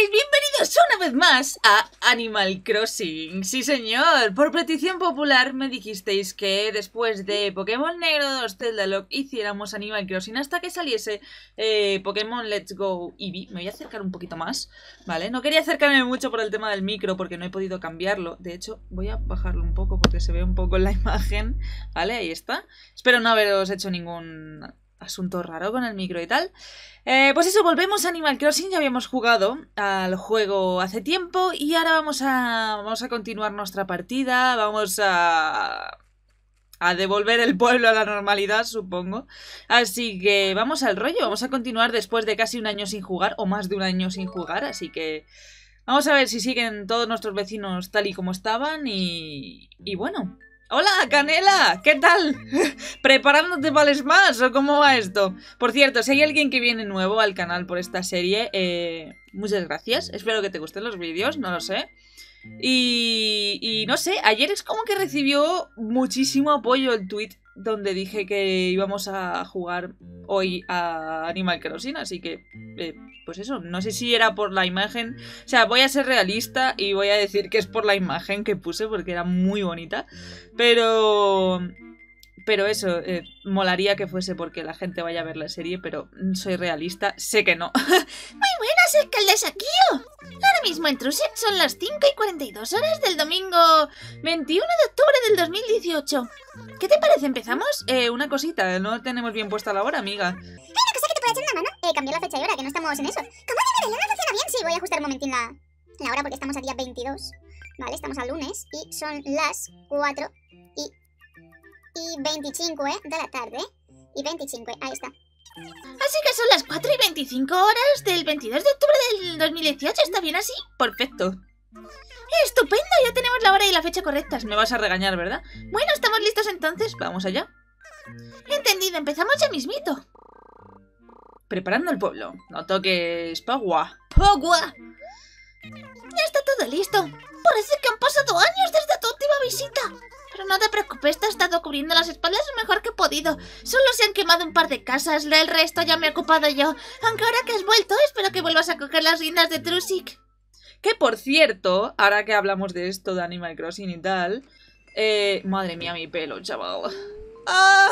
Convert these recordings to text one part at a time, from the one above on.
Bienvenidos una vez más a Animal Crossing. Sí, señor. Por petición popular me dijisteis que después de Pokémon Negro 2 Zelda hiciéramos Animal Crossing hasta que saliese eh, Pokémon Let's Go Eevee. Me voy a acercar un poquito más, ¿vale? No quería acercarme mucho por el tema del micro porque no he podido cambiarlo. De hecho, voy a bajarlo un poco porque se ve un poco en la imagen, ¿vale? Ahí está. Espero no haberos hecho ningún asunto raro con el micro y tal. Eh, pues eso, volvemos a Animal Crossing. Ya habíamos jugado al juego hace tiempo y ahora vamos a, vamos a continuar nuestra partida. Vamos a, a devolver el pueblo a la normalidad, supongo. Así que vamos al rollo. Vamos a continuar después de casi un año sin jugar o más de un año sin jugar. Así que vamos a ver si siguen todos nuestros vecinos tal y como estaban y, y bueno. Hola, Canela, ¿qué tal? ¿Preparándote para el Smash o cómo va esto? Por cierto, si hay alguien que viene nuevo al canal por esta serie, eh, muchas gracias. Espero que te gusten los vídeos, no lo sé. Y, y no sé, ayer es como que recibió muchísimo apoyo el tweet donde dije que íbamos a jugar hoy a Animal Crossing, así que, eh, pues eso, no sé si era por la imagen, o sea, voy a ser realista y voy a decir que es por la imagen que puse porque era muy bonita, pero... Pero eso, eh, molaría que fuese porque la gente vaya a ver la serie, pero soy realista, sé que no. Muy buenas, alcaldesa Kio. Ahora mismo en Trusek son las 5 y 42 horas del domingo 21 de octubre del 2018. ¿Qué te parece? ¿Empezamos? Eh, una cosita, no tenemos bien puesta la hora, amiga. Hay una cosa que te puede echar una mano. Eh, cambiar la fecha y hora, que no estamos en eso. ¿Cómo verdad no funciona bien? Sí, voy a ajustar un momentín la, la hora porque estamos a día 22. Vale, estamos a lunes y son las 4 y, y 25 ¿eh? de la tarde. Y 25, ahí está. Así que son las 4 y 25 horas del 22 de octubre del 2018. ¿Está bien así? Perfecto. ¡Estupendo! Ya tenemos la hora y la fecha correctas. Me vas a regañar, ¿verdad? Bueno, ¿estamos listos entonces? Vamos allá. Entendido, empezamos ya mismito. Preparando el pueblo. No toques Pagua. ¡Pagua! Ya está todo listo. Parece que han pasado años desde tu última visita. Pero no te preocupes, te he estado cubriendo las espaldas lo mejor que he podido. Solo se han quemado un par de casas, el resto ya me he ocupado yo. Aunque ahora que has vuelto, espero que vuelvas a coger las riendas de Trusik. Que por cierto, ahora que hablamos de esto de Animal Crossing y tal. Eh, madre mía, mi pelo, chaval. ¡Ah!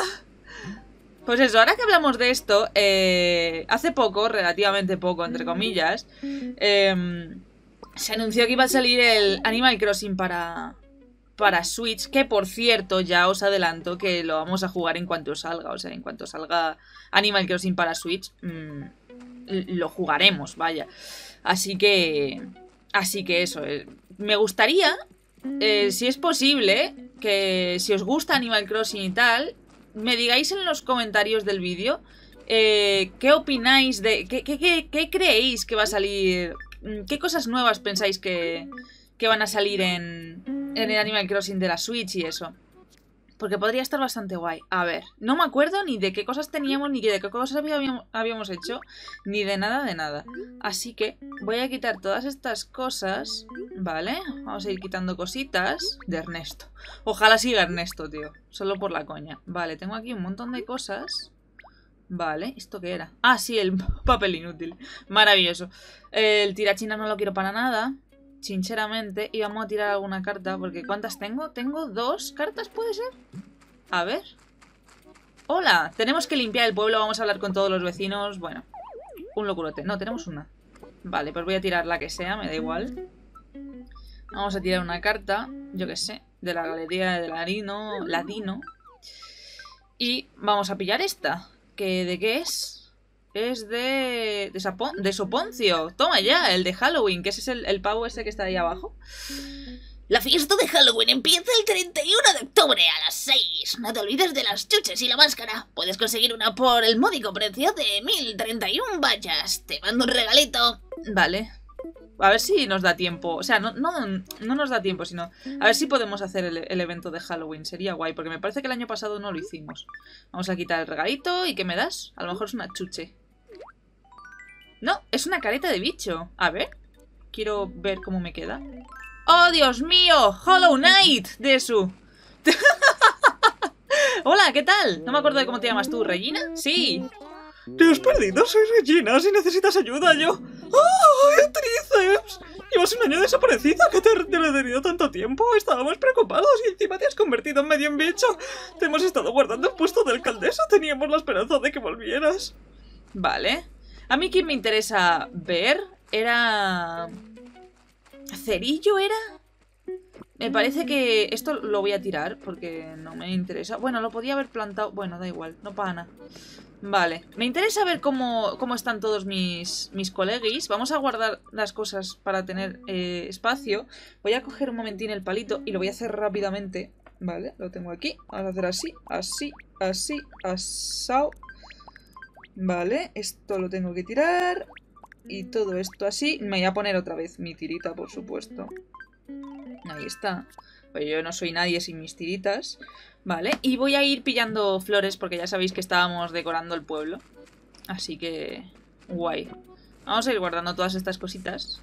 Pues eso, ahora que hablamos de esto, eh, hace poco, relativamente poco, entre comillas, eh, se anunció que iba a salir el Animal Crossing para, para Switch, que por cierto, ya os adelanto que lo vamos a jugar en cuanto salga, o sea, en cuanto salga Animal Crossing para Switch, mmm, lo jugaremos, vaya. Así que... Así que eso, eh, me gustaría, eh, si es posible, que si os gusta Animal Crossing y tal, me digáis en los comentarios del vídeo eh, qué opináis de... Qué, qué, qué, qué, creéis que va a salir... ¿Qué cosas nuevas pensáis que, que van a salir en, en el Animal Crossing de la Switch y eso? Porque podría estar bastante guay. A ver, no me acuerdo ni de qué cosas teníamos, ni de qué cosas habíamos, hecho, ni de nada de nada. Así que voy a quitar todas estas cosas, ¿vale? Vamos a ir quitando cositas de Ernesto. Ojalá siga Ernesto, tío. Solo por la coña. Vale, tengo aquí un montón de cosas. Vale, ¿esto qué era? Ah, sí, el papel inútil. Maravilloso. El tirachina no lo quiero para nada sinceramente, y vamos a tirar alguna carta, porque ¿cuántas tengo? ¿Tengo dos cartas, puede ser? A ver. Hola, tenemos que limpiar el pueblo, vamos a hablar con todos los vecinos. Bueno, un locurote. No, tenemos una. Vale, pues voy a tirar la que sea, me da igual. Vamos a tirar una carta, yo que sé, de la galería de Ladino, Ladino. Y vamos a pillar esta. ¿Que ¿De qué es? Es de... De, Sapon, de Soponcio. Toma ya, el de Halloween, que ese es el, el, pavo ese que está ahí abajo. La fiesta de Halloween empieza el 31 de octubre a las 6. No te olvides de las chuches y la máscara. Puedes conseguir una por el módico precio de 1031 vallas. Te mando un regalito. Vale. A ver si nos da tiempo. O sea, no, no, no nos da tiempo, sino... A ver si podemos hacer el, el evento de Halloween. Sería guay, porque me parece que el año pasado no lo hicimos. Vamos a quitar el regalito. ¿Y qué me das? A lo mejor es una chuche. No, es una careta de bicho. A ver. Quiero ver cómo me queda. ¡Oh, Dios mío! ¡Hollow Knight! De su. Hola, ¿qué tal? No me acuerdo de cómo te llamas tú, ¿Regina? Sí. Te has perdido, soy Regina, si necesitas ayuda yo... ¡Oh, Tríceps! Llevas un año desaparecida, ¿qué te, te lo he tenido tanto tiempo? Estábamos preocupados y encima te has convertido en medio en bicho. Te hemos estado guardando el puesto de alcaldesa, teníamos la esperanza de que volvieras. Vale. A mí quien me interesa ver era... ¿Cerillo era? Me parece que esto lo voy a tirar porque no me interesa. Bueno, lo podía haber plantado. Bueno, da igual, no para nada. Vale, me interesa ver cómo, cómo están todos mis, mis coleguis. Vamos a guardar las cosas para tener eh, espacio. Voy a coger un momentín el palito y lo voy a hacer rápidamente. Vale, lo tengo aquí. Vamos a hacer así, así, así, asao. Vale, esto lo tengo que tirar. Y todo esto así. Me voy a poner otra vez mi tirita, por supuesto. Ahí está. Pues yo no soy nadie sin mis tiritas. Vale, y voy a ir pillando flores porque ya sabéis que estábamos decorando el pueblo. Así que... Guay. Vamos a ir guardando todas estas cositas.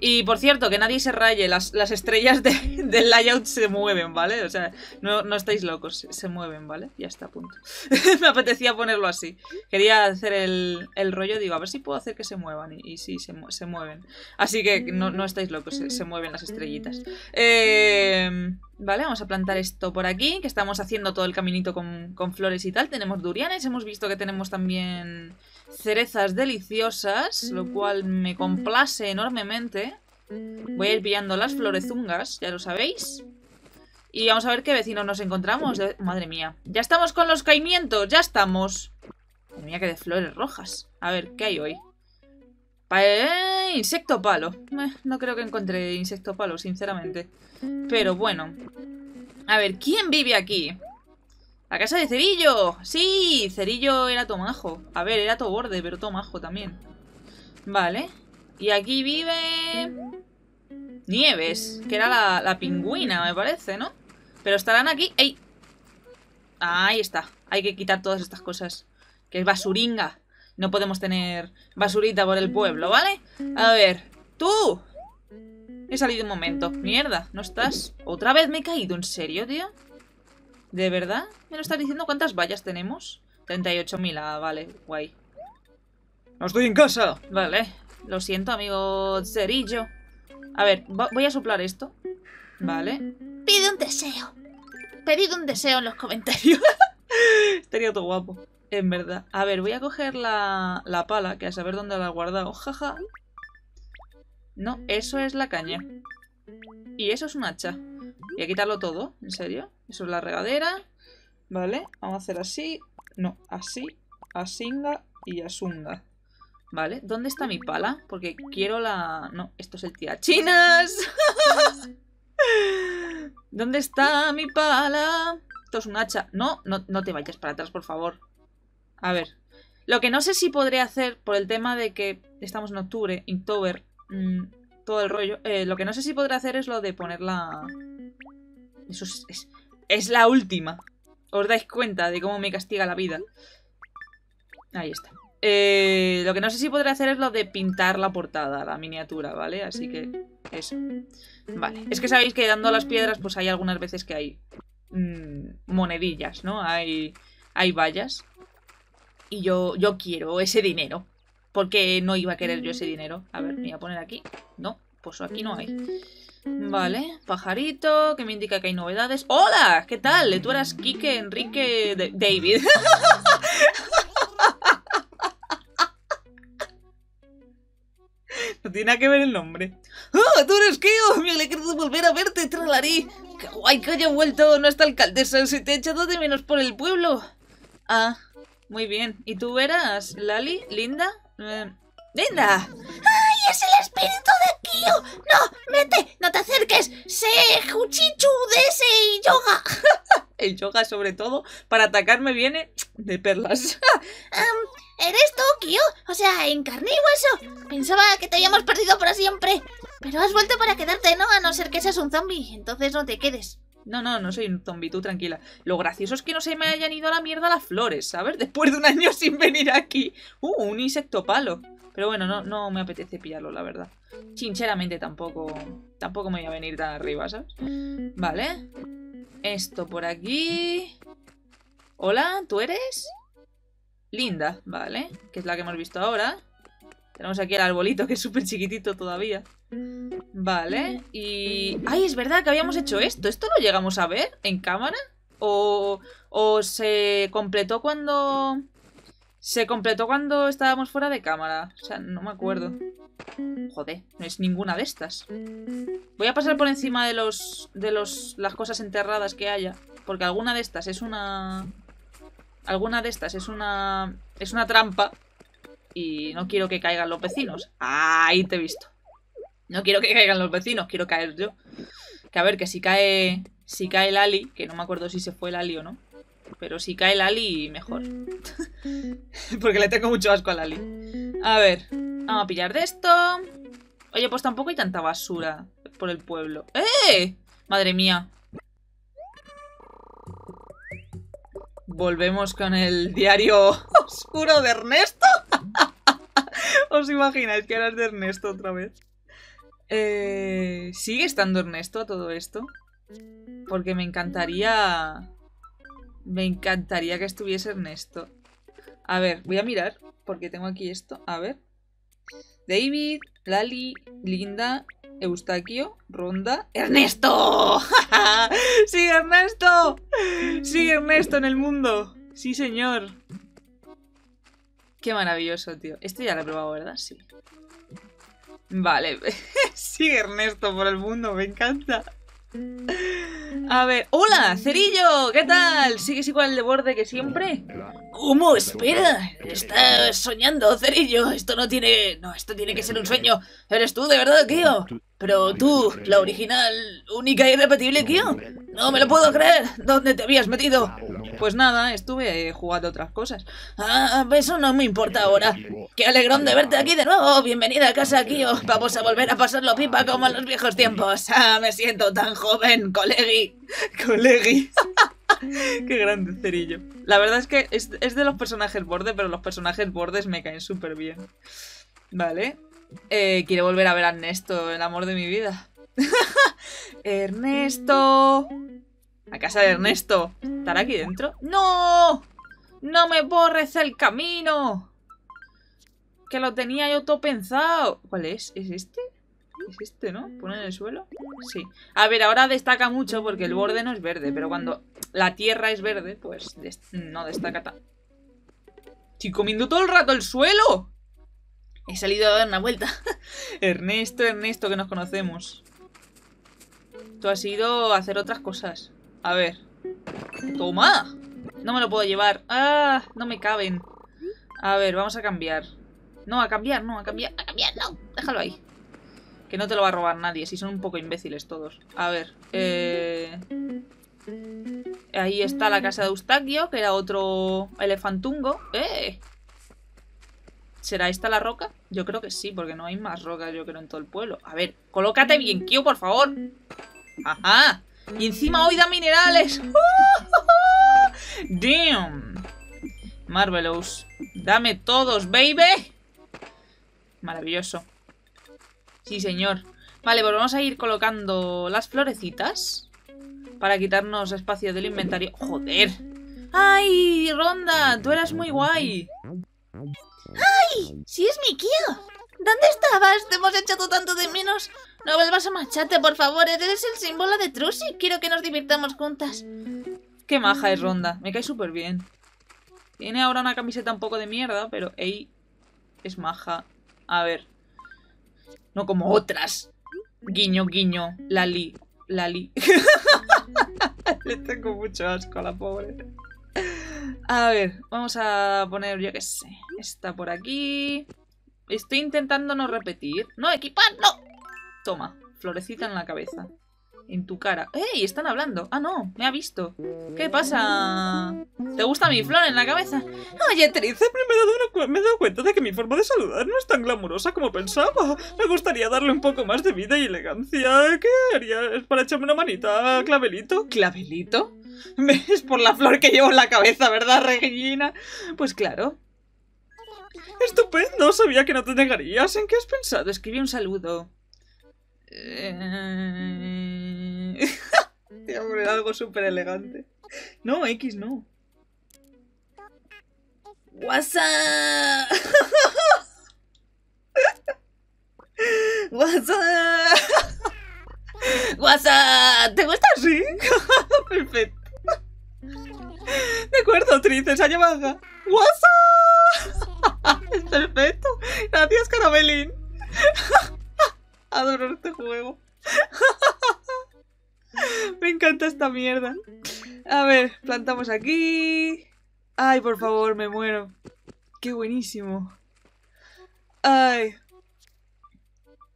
Y por cierto, que nadie se raye, las, las estrellas de, del layout se mueven, ¿vale? O sea, no, no estáis locos, se, mueven, ¿vale? Ya está, punto. Me apetecía ponerlo así. Quería hacer el, el, rollo, digo, a ver si puedo hacer que se muevan. Y, sí, se, se, mueven. Así que no, no estáis locos, se, se, mueven las estrellitas. Eh, vale, vamos a plantar esto por aquí, que estamos haciendo todo el caminito con, con flores y tal. Tenemos durianes, hemos visto que tenemos también cerezas deliciosas, lo cual me complace enormemente. Voy a ir pillando las florezungas, ya lo sabéis. Y vamos a ver qué vecinos nos encontramos. Madre mía. Ya estamos con los caimientos, ya estamos. Madre mía, que de flores rojas. A ver, ¿qué hay hoy? Pa eh, insecto palo. Eh, no creo que encuentre insecto palo, sinceramente. Pero bueno. A ver, ¿quién vive aquí? La casa de Cerillo. Sí, Cerillo era tomajo. A ver, era todo borde, pero tomajo también. Vale. Y aquí vive... Nieves, que era la, la, pingüina, me parece, ¿no? Pero estarán aquí... ¡Ey! Ahí está. Hay que quitar todas estas cosas. Que es basuringa. No podemos tener basurita por el pueblo, ¿vale? A ver, tú. He salido un momento. Mierda, ¿no estás? ¿Otra vez me he caído? ¿En serio, tío? ¿De verdad? ¿Me lo estás diciendo cuántas vallas tenemos? 38.000, ah, vale, guay. No estoy en casa. Vale, lo siento, amigo Cerillo. A ver, voy a soplar esto. Vale. Pide un deseo. Pedid un deseo en los comentarios. Estaría todo guapo, en verdad. A ver, voy a coger la, la pala, que a saber dónde la he guardado. Jaja. No, eso es la caña. Y eso es un hacha. Voy a quitarlo todo, ¿en serio? Eso es la regadera. Vale, vamos a hacer así. No, así, asinga y asunga. Vale, ¿dónde está mi pala? Porque quiero la... No, esto es el tirachinas. ¿Dónde está mi pala? Esto es un hacha. No, no, no te vayas para atrás, por favor. A ver. Lo que no sé si podré hacer por el tema de que estamos en octubre, Inktober, mmm, todo el rollo. Eh, lo que no sé si podré hacer es lo de poner la... Eso es, es, la última. ¿Os dais cuenta de cómo me castiga la vida? Ahí está. Eh, lo que no sé si podré hacer es lo de pintar la portada, la miniatura, ¿vale? Así que eso. Vale. Es que sabéis que dando las piedras, pues hay algunas veces que hay mmm, monedillas, ¿no? Hay, hay vallas. Y yo, yo quiero ese dinero. ¿Por qué no iba a querer yo ese dinero? A ver, me voy a poner aquí. No, pues aquí no hay. Vale, pajarito, que me indica que hay novedades. ¡Hola! ¿Qué tal? Tú eras Kike Enrique de David. no tiene nada que ver el nombre. ¡Ah! ¡Tú eres Keo! Me alegra de volver a verte, tralarí. ¡Qué guay que haya vuelto nuestra alcaldesa! Se te ha echado de menos por el pueblo. Ah, muy bien. ¿Y tú eras Lali? ¿Linda? Eh, ¡Linda! ¡Ay, es el espíritu de Kyo! ¡No! ¡Me ¡Cállate! ¡No te acerques! ¡Sé Juchichu de ese yoga! El yoga, sobre todo, para atacarme viene de perlas. ¿Eres tú, Kyo? O sea, en carne y hueso. Pensaba que te habíamos perdido para siempre. Pero has vuelto para quedarte, ¿no? A no ser que seas un zombie. Entonces no te quedes. No, no, no soy un zombie, tú tranquila. Lo gracioso es que no se me hayan ido a la mierda las flores, ¿sabes? Después de un año sin venir aquí. Uh, un insecto palo. Pero bueno, no, no me apetece pillarlo, la verdad. Sinceramente tampoco, tampoco me voy a venir tan arriba, ¿sabes? Vale. Esto por aquí. Hola, ¿tú eres? Linda, vale. Que es la que hemos visto ahora. Tenemos aquí el arbolito, que es súper chiquitito todavía. Vale, y... ¡Ay, es verdad que habíamos hecho esto! ¿Esto lo llegamos a ver en cámara? ¿O, o se completó cuando... Se completó cuando estábamos fuera de cámara? O sea, no me acuerdo. Joder, no es ninguna de estas. Voy a pasar por encima de los... De los... Las cosas enterradas que haya. Porque alguna de estas es una... Alguna de estas es una... Es una trampa. Y no quiero que caigan los vecinos. Ahí te he visto. No quiero que caigan los vecinos, quiero caer yo. Que a ver, que si cae. Si cae Lali, que no me acuerdo si se fue Lali o no. Pero si cae Lali, mejor. Porque le tengo mucho asco a Lali. A ver, vamos a pillar de esto. Oye, pues tampoco hay tanta basura por el pueblo. ¡Eh! Madre mía. Volvemos con el diario oscuro de Ernesto. ¿Os imagináis que ahora de Ernesto otra vez? Eh, ¿Sigue estando Ernesto a todo esto? Porque me encantaría... Me encantaría que estuviese Ernesto. A ver, voy a mirar, porque tengo aquí esto. A ver. David, Lali, Linda, Eustaquio, Ronda, ¡Ernesto! ¡Sí, Ernesto! ¡Sí, Ernesto en el mundo! ¡Sí, señor! Qué maravilloso, tío. Esto ya lo he probado, ¿verdad? Sí. Vale. Sigue Ernesto por el mundo, me encanta. A ver, hola, Cerillo, ¿qué tal? ¿Sigues igual de borde que siempre? ¿Cómo? Espera. Estás soñando, Cerillo. Esto no tiene... No, esto tiene que ser un sueño. ¿Eres tú, de verdad, Kio? Pero tú, la original, única e irrepetible, Kio. No me lo puedo creer. ¿Dónde te habías metido? Pues nada, estuve jugando a otras cosas. Ah, eso no me importa ahora. Qué alegrón de verte aquí de nuevo. Bienvenida a casa, Kio. Vamos a volver a pasarlo pipa como en los viejos tiempos. Ah, me siento tan joven, colegui. Colegui. Qué grande cerillo. La verdad es que es, es de los personajes borde, pero los personajes bordes me caen súper bien. Vale. Eh, quiero volver a ver a Ernesto, el amor de mi vida. Ernesto. La casa de Ernesto. ¿Estará aquí dentro? ¡No! ¡No me borres el camino! Que lo tenía yo todo pensado. ¿Cuál es? ¿Es este? Es este, ¿no? ¿Pone en el suelo? Sí. A ver, ahora destaca mucho porque el borde no es verde, pero cuando la tierra es verde, pues no destaca tan... ¡Estoy comiendo todo el rato el suelo! He salido a dar una vuelta. Ernesto, Ernesto, que nos conocemos. Tú has ido a hacer otras cosas. A ver. ¡Toma! No me lo puedo llevar. ¡Ah! No me caben. A ver, vamos a cambiar. No, a cambiar, no, a cambiar. A cambiar, no. Déjalo ahí. Que no te lo va a robar nadie, si son un poco imbéciles todos. A ver, eh... Ahí está la casa de Eustaquio, que era otro elefantungo. ¡Eh! ¿Será esta la roca? Yo creo que sí, porque no hay más rocas, yo creo, en todo el pueblo. A ver, colócate bien, Kio, por favor. ¡Ajá! Y encima hoy da minerales. ¡Damn! Marvelous. Dame todos, baby. Maravilloso. Sí, señor. Vale, pues vamos a ir colocando las florecitas. Para quitarnos espacio del inventario. ¡Joder! ¡Ay, Ronda! Tú eras muy guay. ¡Ay! ¡Sí es mi Kio! ¿Dónde estabas? Te hemos echado tanto de menos. No vuelvas a marcharte, por favor. Eres el símbolo de Trucy. Quiero que nos divirtamos juntas. Qué maja es Ronda. Me cae súper bien. Tiene ahora una camiseta un poco de mierda, pero ey, es maja. A ver. No como otras. Guiño, guiño. Lali. Lali. Le tengo mucho asco a la pobre. A ver, vamos a poner, yo qué sé, esta por aquí. Estoy intentando no repetir. ¡No, equipar! ¡No! Toma, florecita en la cabeza. En tu cara. ¡Ey! Están hablando. Ah, no, me ha visto. ¿Qué pasa? ¿Te gusta mi flor en la cabeza? Oye, Tríceps, me me he dado cuenta de que mi forma de saludar no es tan glamurosa como pensaba. Me gustaría darle un poco más de vida y elegancia. ¿Qué harías para echarme una manita, Clavelito? ¿Clavelito? ¿Ves por la flor que llevo en la cabeza, verdad, Regina? Pues claro. Estupendo, sabía que no te negarías. ¿En qué has pensado? Escribí un saludo. Eh... Poner algo súper elegante. No, X no. WhatsApp. WhatsApp. WhatsApp. ¿Te gusta así? Perfecto. De acuerdo, Trices, allá baja. WhatsApp. Es perfecto. Gracias, Caramelín. Adoro este juego. Me encanta esta mierda. A ver, plantamos aquí. Ay, por favor, me muero. Qué buenísimo. Ay.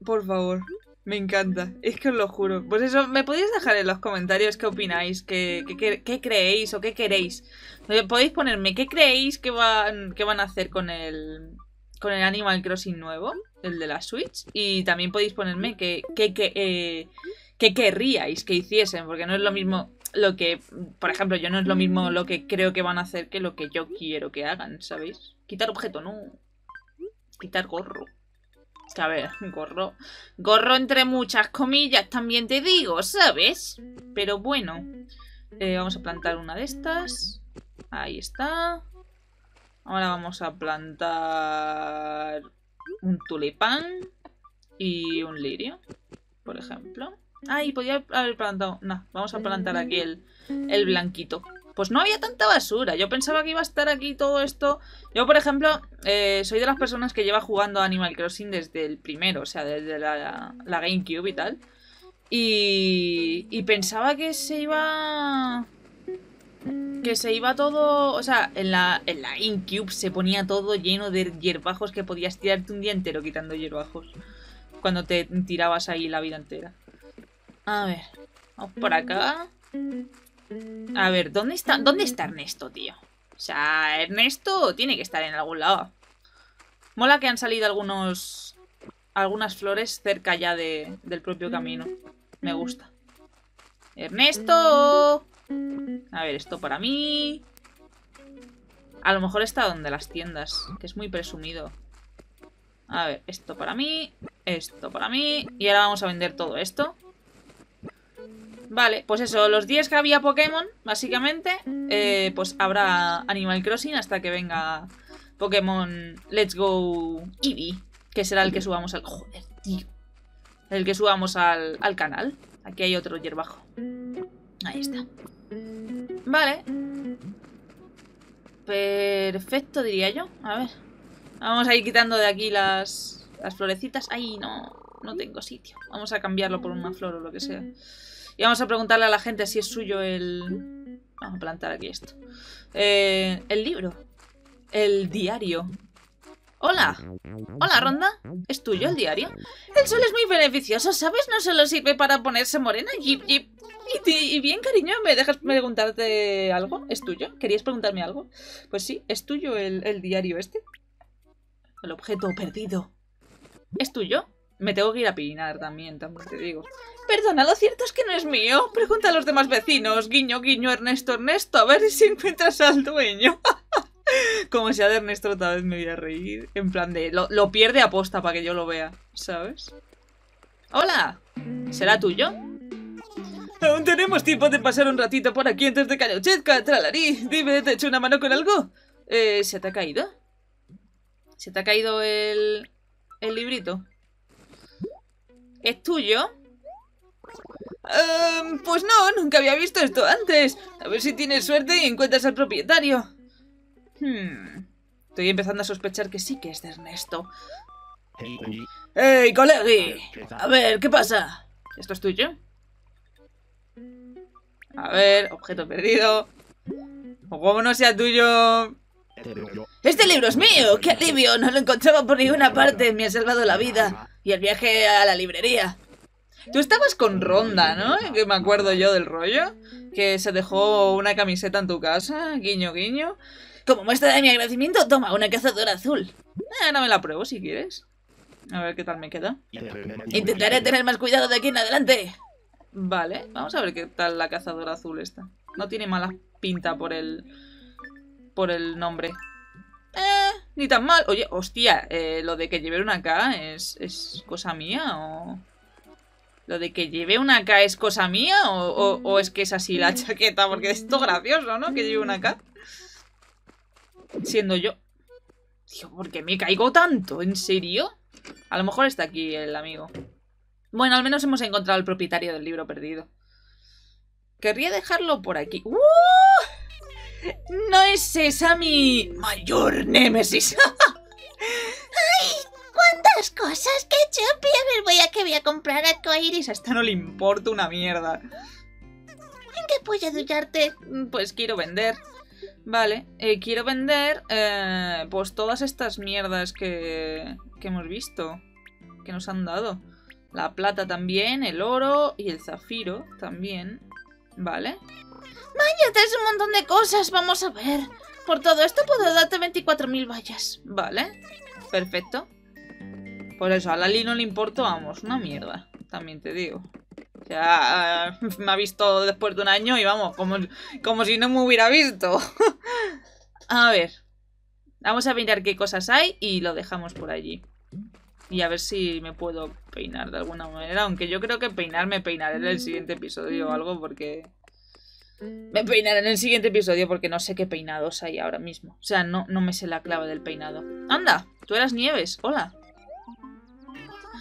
Por favor. Me encanta. Es que os lo juro. Pues eso, me podéis dejar en los comentarios qué opináis, qué, qué- qué- qué creéis o qué queréis. Eh, Podéis ponerme qué creéis que van, que van a hacer con el, con el Animal Crossing nuevo, el de la Switch. Y también podéis ponerme qué que, que, eh, qué querríais que hiciesen, porque no es lo mismo lo que, por ejemplo, yo no es lo mismo lo que creo que van a hacer que lo que yo quiero que hagan, ¿sabéis? Quitar objeto, no. Quitar gorro. A ver, gorro. Gorro entre muchas comillas, también te digo, ¿sabes? Pero bueno. Eh, vamos a plantar una de estas. Ahí está. Ahora vamos a plantar un tulipán y un lirio, por ejemplo. Ay, podía haber plantado. No, vamos a plantar aquí el, el blanquito. Pues no había tanta basura. Yo pensaba que iba a estar aquí todo esto. Yo, por ejemplo, eh, soy de las personas que lleva jugando Animal Crossing desde el primero, o sea, desde la, GameCube y tal. Y, y pensaba que se iba. Que se iba todo. O sea, en la, en la se ponía todo lleno de hierbajos que podías tirarte un día entero quitando hierbajos. Cuando te tirabas ahí la vida entera. A ver, vamos por acá. A ver, ¿dónde está, ¿dónde está Ernesto, tío? O sea, Ernesto tiene que estar en algún lado. Mola que han salido algunos. Algunas flores cerca ya de, del propio camino. Me gusta. ¡Ernesto! A ver, esto para mí. A lo mejor está donde las tiendas, que es muy presumido. A ver, esto para mí, esto para mí. Y ahora vamos a vender todo esto. Vale, pues eso, los días que había Pokémon, básicamente, eh, pues habrá Animal Crossing hasta que venga Pokémon Let's Go Eevee, que será el que subamos al... Joder, tío. El que subamos al, al canal. Aquí hay otro hierbajo. Ahí está. Vale. Perfecto, diría yo. A ver. Vamos a ir quitando de aquí las, las florecitas. Ay, no, no tengo sitio. Vamos a cambiarlo por una flor o lo que sea. Y vamos a preguntarle a la gente si es suyo el... Vamos a plantar aquí esto. Eh, el libro. El diario. Hola. Hola, Ronda. ¿Es tuyo el diario? El sol es muy beneficioso, ¿sabes? No solo sirve para ponerse morena. Y, y, bien, cariño, ¿me dejas preguntarte algo? ¿Es tuyo? ¿Querías preguntarme algo? Pues sí, es tuyo el, el diario este. El objeto perdido. ¿Es tuyo? Me tengo que ir a peinar también, también te digo. Perdona, lo cierto es que no es mío. Pregunta a los demás vecinos. Guiño, guiño, Ernesto, Ernesto. A ver si encuentras al dueño. Como sea de Ernesto, otra vez me voy a reír. En plan de. Lo, lo pierde aposta para que yo lo vea, ¿sabes? ¡Hola! ¿Será tuyo? Aún tenemos tiempo de pasar un ratito por aquí antes de que anochezca, tralarí. Dime, ¿te echo una mano con algo? Eh, ¿se te ha caído? ¿Se te ha caído el. el librito? ¿Es tuyo? Ehm, pues no, nunca había visto esto antes. A ver si tienes suerte y encuentras al propietario. Hmm. Estoy empezando a sospechar que sí que es de Ernesto. ¡Ey, colegui! A ver, ¿qué pasa? ¿Esto es tuyo? A ver, objeto perdido. O como no sea tuyo... Este libro es mío, qué alivio, no lo encontraba por ninguna parte, me ha salvado la vida. Y el viaje a la librería. Tú estabas con Ronda, ¿no? Que me acuerdo yo del rollo. Que se dejó una camiseta en tu casa, guiño, guiño. Como muestra de mi agradecimiento, toma una cazadora azul. Eh, ahora me la pruebo si quieres. A ver qué tal me queda. Intentaré tener más cuidado de aquí en adelante. Vale, vamos a ver qué tal la cazadora azul esta. No tiene mala pinta por el... Por el nombre. Eh, ni tan mal. Oye, hostia, eh, lo de que lleve una K es, es cosa mía o... ¿Lo de que lleve una K es cosa mía o, o- o es que es así la chaqueta? Porque es todo gracioso, ¿no? Que lleve una K. Siendo yo. Tío, ¿por qué me caigo tanto? ¿En serio? A lo mejor está aquí el amigo. Bueno, al menos hemos encontrado al propietario del libro perdido. Querría dejarlo por aquí. ¡Uh! ¿No es esa mi mayor némesis? ¿Cuántas cosas que he hecho? A ver, voy a que voy a comprar arcoiris. A esta no le importa una mierda. ¿En qué puedo ayudarte? Pues quiero vender. Vale, eh, quiero vender eh, pues todas estas mierdas que, que hemos visto. Que nos han dado. La plata también, el oro y el zafiro también. Vale. Ya traes un montón de cosas, vamos a ver. Por todo esto puedo darte 24.000 vallas. Vale, perfecto. Por eso, a Lali no le importó, vamos, una mierda, también te digo. Sea, eh, me ha visto después de un año y vamos, como, como si no me hubiera visto. a ver, vamos a mirar qué cosas hay y lo dejamos por allí. Y a ver si me puedo peinar de alguna manera, aunque yo creo que peinar me peinaré en el siguiente episodio o algo porque... Me peinaré en el siguiente episodio porque no sé qué peinados hay ahora mismo. O sea, no, no me sé la clave del peinado. ¡Anda! Tú eras Nieves. Hola.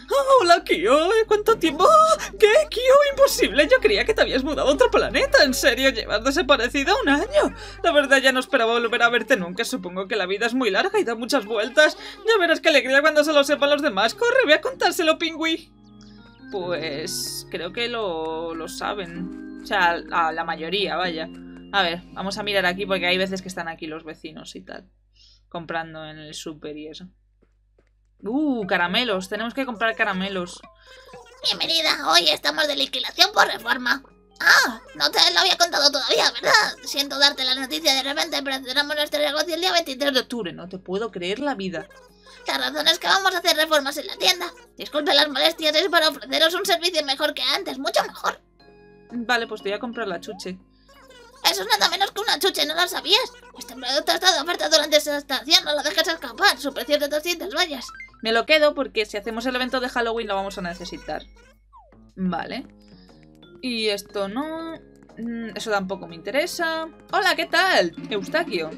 Hola, Kyo. ¿Cuánto tiempo? ¿Qué, Kyo? Imposible. Yo creía que te habías mudado a otro planeta. ¿En serio? Llevas desaparecida un año. La verdad, ya no esperaba volver a verte nunca. Supongo que la vida es muy larga y da muchas vueltas. Ya verás qué alegría cuando se lo sepan los demás. Corre, voy a contárselo, pingüí. Pues creo que lo, lo saben. O sea, a la mayoría, vaya. A ver, vamos a mirar aquí porque hay veces que están aquí los vecinos y tal. Comprando en el súper y eso. Uh, caramelos. Tenemos que comprar caramelos. Bienvenida, hoy estamos de liquidación por reforma. Ah, no te lo había contado todavía, ¿verdad? Siento darte la noticia de repente, pero cerramos nuestro negocio el día 23 de octubre. No te puedo creer la vida. La razón es que vamos a hacer reformas en la tienda. Disculpe las molestias, es para ofreceros un servicio mejor que antes, mucho mejor. Vale, pues te voy a comprar la chuche. Eso es nada menos que una chuche, ¿no lo sabías? Este producto está de oferta durante esa estación, no lo dejes escapar. Su precio es de 200 vallas. Me lo quedo porque si hacemos el evento de Halloween lo vamos a necesitar. Vale. Y esto no... Mm, Eso tampoco me interesa. Hola, ¿qué tal? Eustaquio.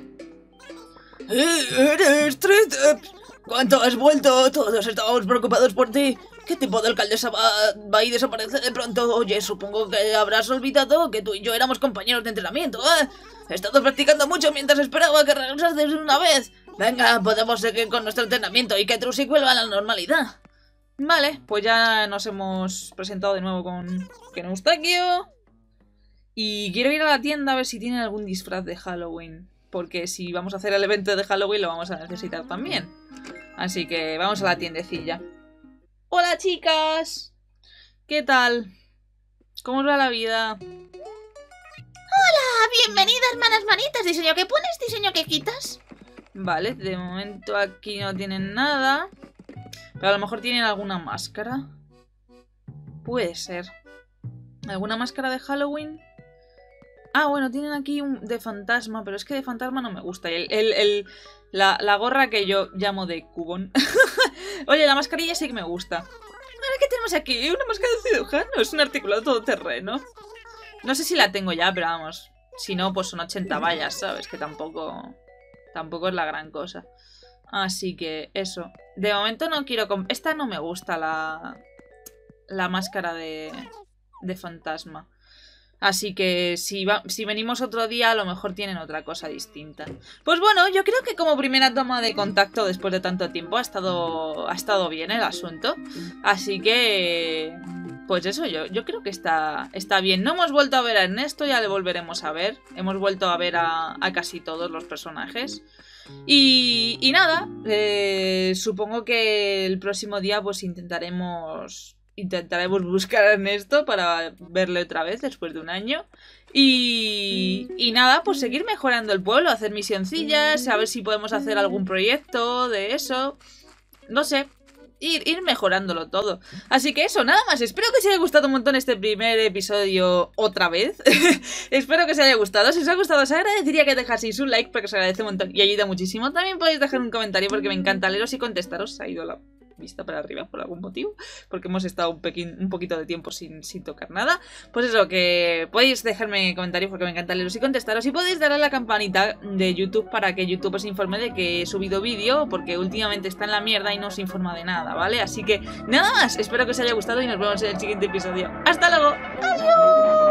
Eh, ¿Eres Triceps? ¿Cuánto has vuelto? Todos estábamos preocupados por ti. ¿Qué tipo de alcaldesa va, va y desaparece de pronto? Oye, supongo que habrás olvidado que tú y yo éramos compañeros de entrenamiento, ¿eh? He estado practicando mucho mientras esperaba que regresases una vez. Venga, podemos seguir con nuestro entrenamiento y que Trusik vuelva a la normalidad. Vale, pues ya nos hemos presentado de nuevo con, con Eustaquio. Y quiero ir a la tienda a ver si tienen algún disfraz de Halloween. Porque si vamos a hacer el evento de Halloween lo vamos a necesitar también. Así que vamos a la tiendecilla. Hola chicas. ¿Qué tal? ¿Cómo os va la vida? Ah, bienvenida, hermanas manitas. Diseño que pones, diseño que quitas. Vale, de momento aquí no tienen nada. Pero a lo mejor tienen alguna máscara. Puede ser. ¿Alguna máscara de Halloween? Ah, bueno, tienen aquí un de fantasma, pero es que de fantasma no me gusta. El, el- la, la gorra que yo llamo de cubón. Oye, la mascarilla sí que me gusta. A ver, ¿qué tenemos aquí? Una máscara de cirujano. Es un articulado todoterreno. No sé si la tengo ya, pero vamos. Si no, pues son 80 vallas, ¿sabes? Que tampoco... Tampoco es la gran cosa. Así que eso. De momento no quiero... Esta no me gusta la... La máscara de... De fantasma. Así que si, va- si venimos otro día, a lo mejor tienen otra cosa distinta. Pues bueno, yo creo que como primera toma de contacto después de tanto tiempo ha estado, ha estado bien el asunto. Así que... Pues eso, yo, yo creo que está, está bien. No hemos vuelto a ver a Ernesto, ya le volveremos a ver. Hemos vuelto a ver a, casi todos los personajes. Y, y nada, eh, supongo que el próximo día pues intentaremos intentaremos buscar a Ernesto para verle otra vez después de un año. Y, y nada, pues seguir mejorando el pueblo, hacer misioncillas, a ver si podemos hacer algún proyecto de eso. No sé, ir, ir mejorándolo todo. Así que eso, nada más. Espero que os haya gustado un montón este primer episodio otra vez. Espero que os haya gustado. Si os ha gustado, os agradecería que dejaseis un like porque os agradece un montón y ayuda muchísimo. También podéis dejar un comentario porque me encanta leeros y contestaros. Ha ido vista para arriba por algún motivo, porque hemos estado un, pequeñ- un poquito de tiempo sin, sin tocar nada. Pues eso, que podéis dejarme comentarios porque me encanta leeros y contestaros. Y podéis darle a la campanita de YouTube para que YouTube os informe de que he subido vídeo, porque últimamente está en la mierda y no os informa de nada, ¿vale? Así que nada más, espero que os haya gustado y nos vemos en el siguiente episodio. ¡Hasta luego! ¡Adiós!